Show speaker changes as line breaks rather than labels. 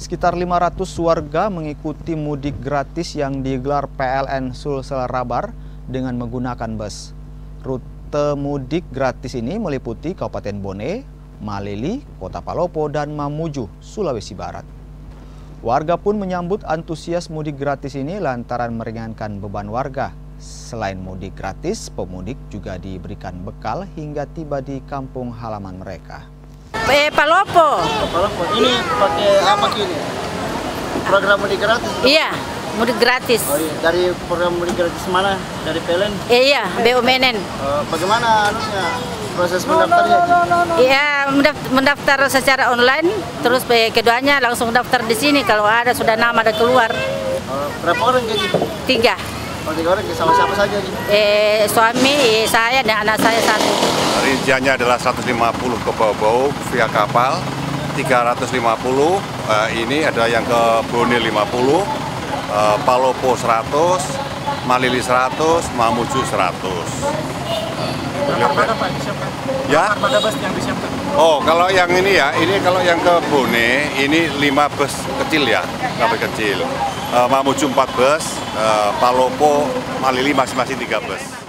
Sekitar 500 warga mengikuti mudik gratis yang digelar PLN Sulsel Rabar dengan menggunakan bus. Rute mudik gratis ini meliputi Kabupaten Bone, Malili, Kota Palopo, dan Mamuju, Sulawesi Barat. Warga pun menyambut antusias mudik gratis ini lantaran meringankan beban warga. Selain mudik gratis, pemudik juga diberikan bekal hingga tiba di kampung halaman mereka.
Eh, Palopo.
Palopo. Ini pakai apa ini? Program mudik gratis?
Iya, mudik gratis.
Oh iya, dari program mudik gratis mana? Dari PLN?
Eh, iya, BUMN.
Uh, bagaimana anunya proses mendaftarnya?
Iya, mendaftar secara online, terus keduanya langsung daftar di sini kalau ada sudah nama ada keluar.
Uh, berapa orang gaji?
Tiga.
Oh, tiga orang sama siapa saja?
Eh, suami, saya dan anak saya satu.
Rinciannya adalah 150 ke bawah-bawah via kapal, 350 uh, ini ada yang ke Bone 50, uh, Palopo 100, Malili 100, Mamuju 100.
Armada Pak disiapkan?
Ya?
Armada bus yang disiapkan?
Oh, kalau yang ini ya, ini kalau yang ke Bone, ini 5 bus kecil ya, kapal kecil. Uh, Mamuju 4 bus, uh, Palopo, Malili masing-masing 3 bus.